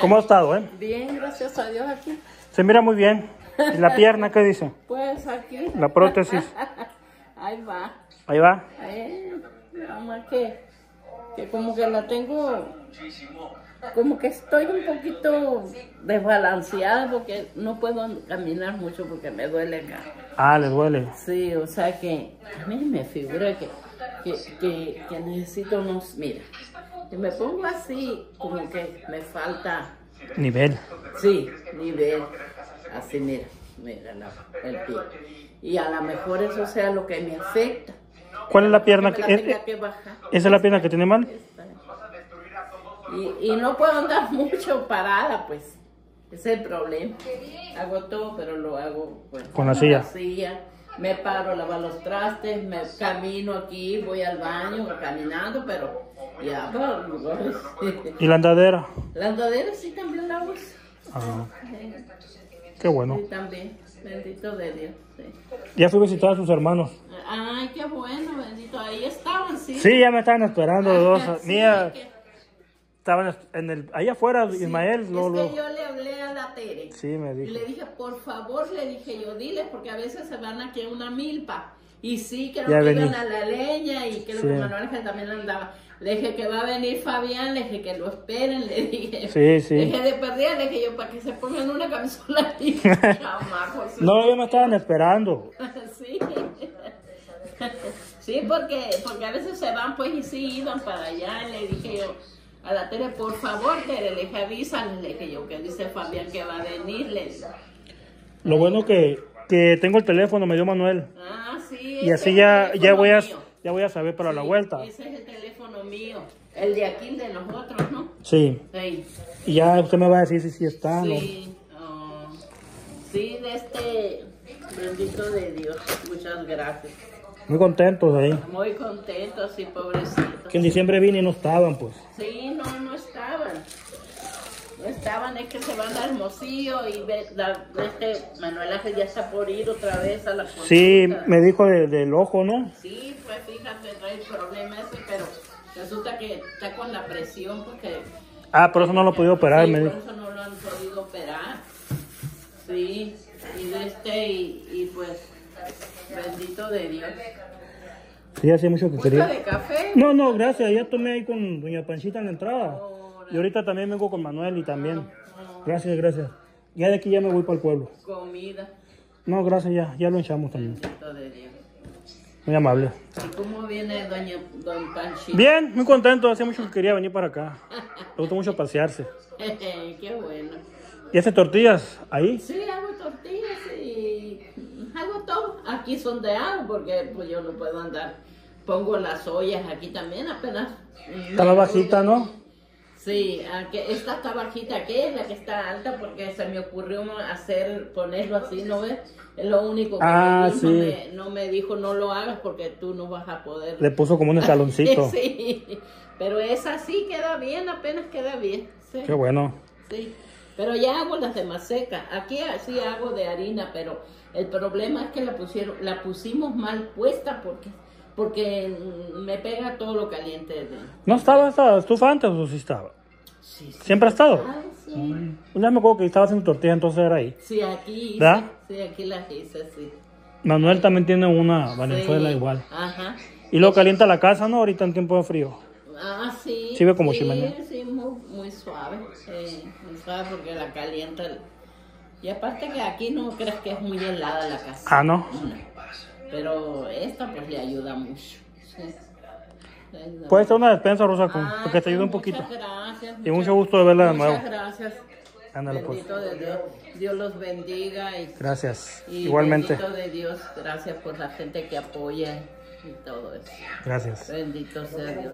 ¿Cómo ha estado, eh? Bien, gracias a Dios aquí. Se mira muy bien. ¿Y la pierna qué dice? Pues aquí. La prótesis. Ahí va. Ahí va. Eh, más que, que como que la tengo, como que estoy un poquito desbalanceada porque no puedo caminar mucho porque me duele acá. Ah, le duele. Sí, o sea que a mí me figura que, que, que, que necesito unos, mira, si me pongo así, como que me falta, Nivel. sí, nivel, así mira, mira la- el pie. Y a lo mejor eso sea lo que me afecta. ¿Cuál es la pierna que que... que bajar. ¿Esa es la pierna que tiene mal? Y, y no puedo andar mucho parada, pues. Ese es el problema. Hago todo, pero lo hago pues, Con la silla. silla. Me paro, lavo los trastes, me camino aquí, voy al baño caminando, pero ya, ¿Y la andadera? La andadera sí también la uso. Ah, qué bueno. sí, también. Bendito de Dios. sí. Ya fui a visitar a sus hermanos. Ay, qué bueno, bendito. Ahí estaban, sí. Sí, ya me estaban esperando dos. Sí, Mía, que- estaban en el... Ahí afuera, Ismael, luego, es que luego. yo le hablé a la Tere. Sí, me Y dijo. le dije, por favor, le dije yo, dile, porque a veces se van aquí a una milpa. Y sí, que vení. iban a la leña y creo Sí. que Manuel Ángel también andaba. Le dije que va a venir Fabián, le dije que lo esperen, le dije. Sí, sí. Le dije de perdida, le dije yo, para que se pongan una camisola y chamacos. No, ya me estaban esperando. sí. sí, porque, porque a veces se van, pues, y sí iban para allá. Y le dije yo a la Tere, por favor, Tere, le dije, avísale, le dije yo, que dice Fabián que va a venir. Le dije. Lo bueno que, que tengo el teléfono, me dio Manuel. Ah, sí. Y así ya, ya voy a mío. ya voy a saber para la Sí, vuelta. Ese es el teléfono mío. El de aquí, de nosotros, ¿no? Sí. Sí. Y ya usted me va a decir si sí está no. Sí. ah, sí, de este. Bendito de Dios. Muchas gracias. Muy contentos ahí. Muy contento, sí, pobrecito. Que en diciembre vine y no estaban, pues. Sí, no, no estaban. No estaban, es que se van a Hermosillo y ve, la, este Manuel Ángel ya está por ir otra vez a la Sí, consulta. me dijo de- del ojo, ¿no? Sí, pues fíjate, trae el problema ese, pero resulta que está con la presión porque... Ah, por eso no lo he podido operar, sí, me por dijo. eso no lo han podido operar. Sí, y de este, y, y pues, bendito de Dios. Sí, hacía mucho que ¿Gusta quería. de café? No, no, gracias. Ya tomé ahí con doña Panchita en la entrada. Órale. Y ahorita también vengo con Manuel y también. Gracias, gracias. Ya de aquí ya me voy para el pueblo. comida, No, gracias, ya. Ya lo hinchamos también. Muy amable. ¿Y cómo viene doña Don Panchito? Bien, muy contento. Hacía mucho que quería venir para acá. Me gusta mucho pasearse. Qué bueno. ¿Y hace tortillas ahí? Sí, hago tortillas y hago todo. Aquí son de hago porque pues yo no puedo andar. Pongo las ollas aquí también apenas. Está más bajita, ¿no? Sí, aquí- esta está bajita, que es la que está alta porque se me ocurrió hacer, ponerlo así, ¿no ves? Es lo único que Ah, sí. me- no me dijo no lo hagas porque tú no vas a poder. Le puso como un escaloncito. sí, pero esa sí queda bien, apenas queda bien. Sí. Qué bueno. Sí, pero ya hago las de maseca. Aquí sí hago de harina, pero el problema es que la pusieron, la pusimos mal puesta porque porque mm, me pega todo lo caliente. de- ¿No estaba esta estufa antes o sí estaba? Sí, sí. ¿Siempre ha estado? Ah, sí. Una vez me acuerdo que estaba haciendo tortillas, entonces era ahí. Sí, aquí hice, ¿Verdad? sí, aquí las hice, sí. Manuel también tiene una Valenzuela Sí, igual. Ajá. Y lo calienta la casa, ¿no? Ahorita en tiempo de frío. Ah, sí. Sí ve como sí, chimenea. Sí, muy, muy suave. Sí, muy suave porque la calienta. Y aparte que aquí no crees que es muy helada la casa. Ah, ¿no? No. Pero esta pues le ayuda mucho. Sí. Puede ser una despensa, Rosa, con, porque te ayuda un pues, poquito. Muchas gracias. Y mucho gusto de verla de muchas nuevo. gracias. Ándale, pues. De Dios. Dios los bendiga y, Gracias. y Igualmente. bendito de Dios. Gracias por la gente que apoya y todo eso. Gracias. Bendito sea Dios.